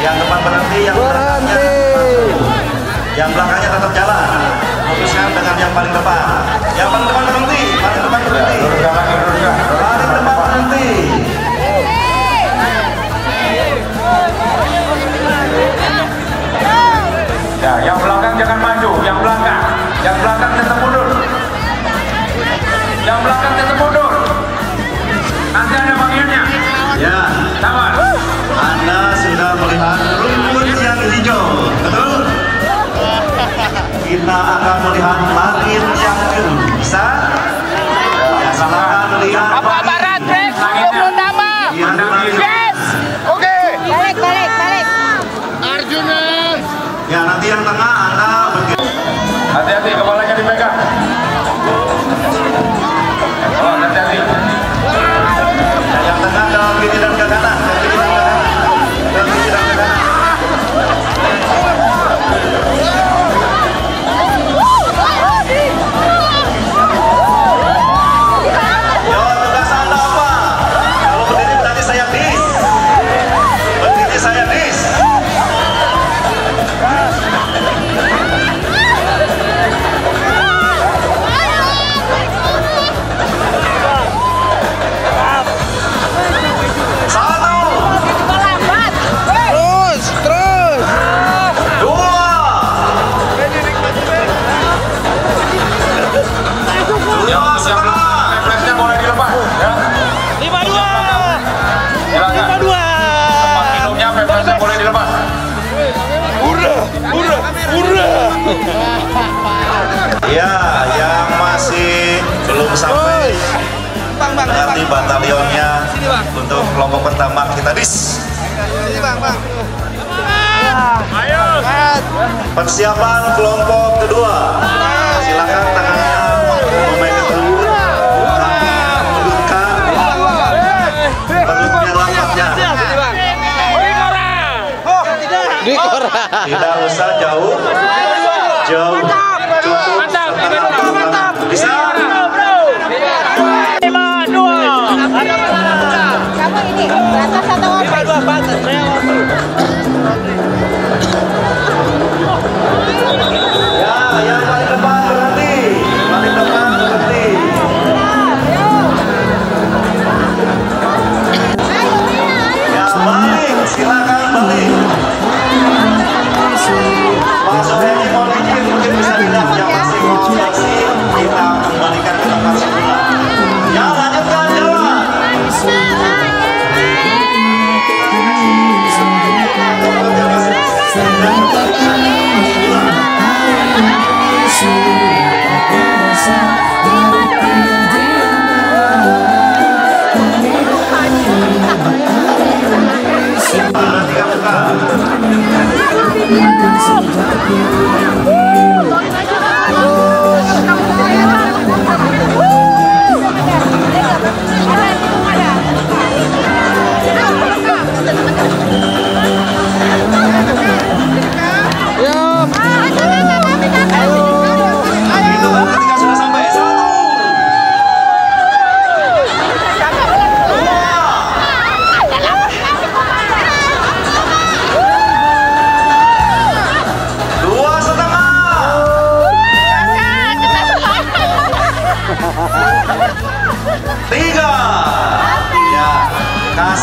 yang depan berhenti yang berhenti. yang belakangnya tetap jalan. Luruskan dengan yang paling depan. Yang paling depan berhenti. Paling depan berhenti. Paling depan berhenti. Ya yang belakang jangan maju yang belakang. Yang belakang tetap mundur. Yang belakang tetap mundur. kita akan melihat pertama gitaris. Bang, bang. Ayo. Persiapan kelompok kedua.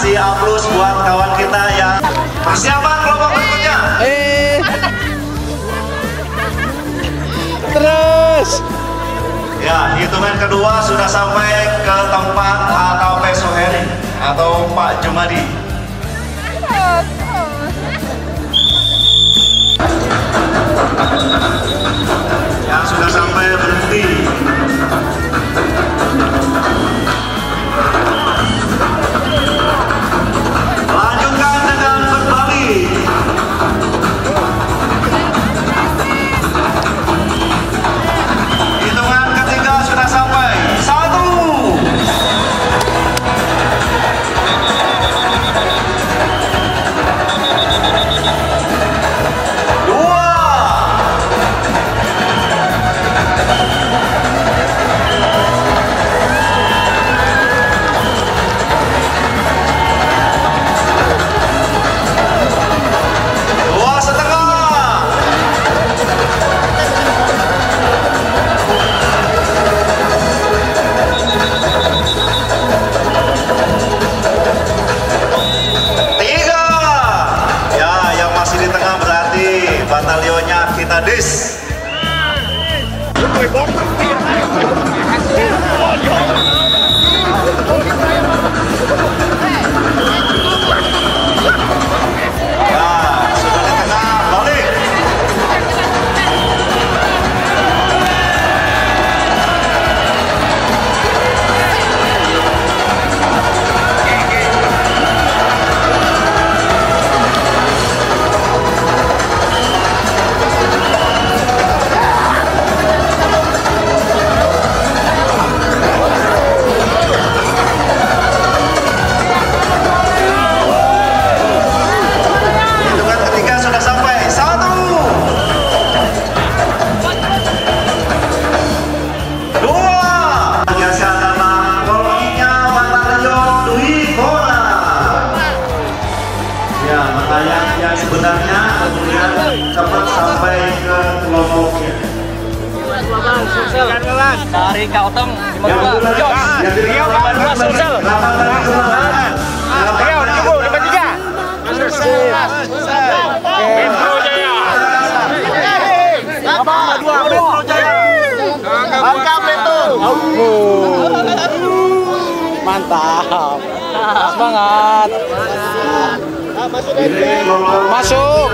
Kasih aplaus buat kawan kita ya. Persiapan kelompok berikutnya. Eh. Terus. Ya, hitungan kedua sudah sampai ke tempat AKP Soheri atau Pak Jumadi. Delapan dua belas Sulsel. lima tiga. Metro Jaya. Metro Jaya. Mantap. Semangat. Kelompok Masuk.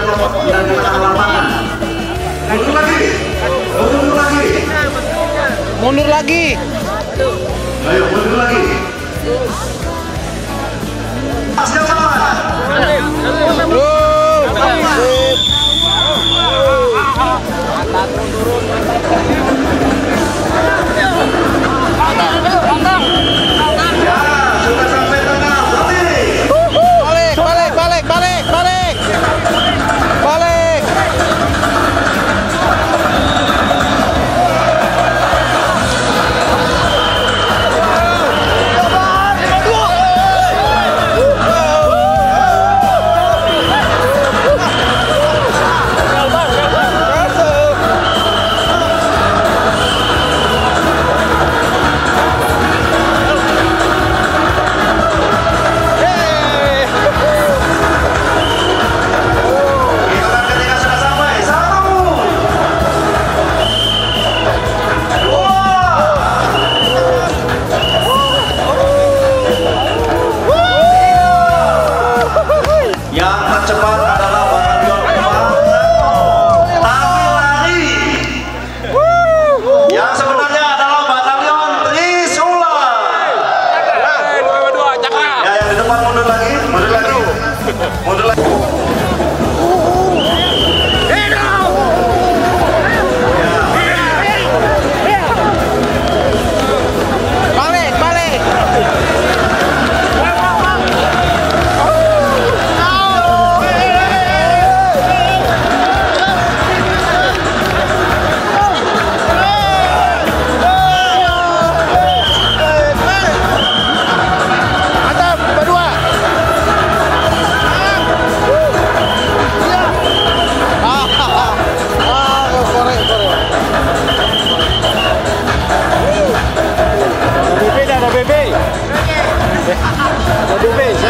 Mundur lagi. Beijo.